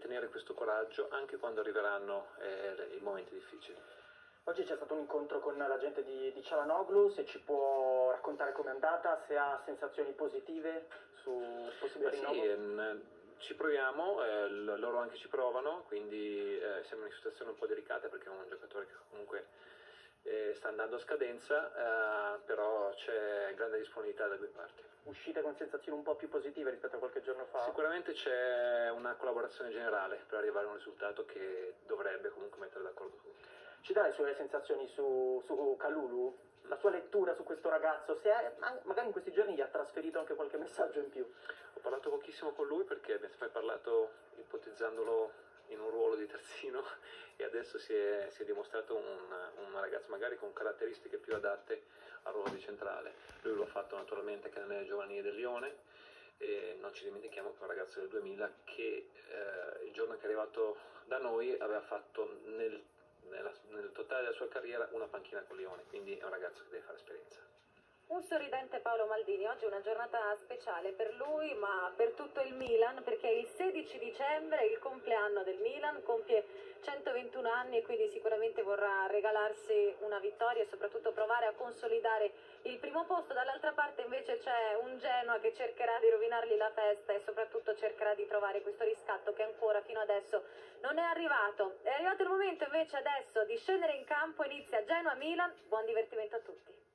tenere questo coraggio anche quando arriveranno eh, i momenti difficili. Oggi c'è stato un incontro con la gente di, di Cialanoglu, se ci può raccontare com'è andata, se ha sensazioni positive su possibile Ma sì, ehm, ci proviamo, eh, loro anche ci provano, quindi eh, siamo in una situazione un po' delicata perché è un giocatore che comunque eh, sta andando a scadenza, eh, però c'è grande disponibilità da due parti. Uscite con sensazioni un po' più positive rispetto a qualche giorno fa? Sicuramente c'è una collaborazione generale per arrivare a un risultato che dovrebbe comunque mettere d'accordo tutti. Ci dà le sue sensazioni su, su Kalulu? La sua lettura su questo ragazzo? Se è- ma- magari in questi giorni gli ha trasferito anche qualche messaggio in più. Ho parlato pochissimo con lui perché abbiamo sempre parlato ipotizzandolo in un ruolo di terzino adesso si è, si è dimostrato un, un ragazzo magari con caratteristiche più adatte al ruolo di centrale. Lui lo ha fatto naturalmente anche nelle giovanili del Lione e non ci dimentichiamo che è un ragazzo del 2000 che eh, il giorno che è arrivato da noi aveva fatto nel, nella- nel totale della sua carriera una panchina con Lione, quindi è un ragazzo che deve fare esperienza. Un sorridente Paolo Maldini, oggi è una giornata speciale per lui, ma per tutto il Milan, perché il 16 dicembre il compleanno del Milan, compie 121 anni e quindi sicuramente vorrà regalarsi una vittoria e soprattutto provare a consolidare il primo posto. Dall'altra parte invece c'è un Genoa che cercherà di rovinargli la festa e soprattutto cercherà di trovare questo riscatto che ancora fino adesso non è arrivato. È arrivato il momento invece adesso di scendere in campo, inizia Genoa-Milan, buon divertimento a tutti.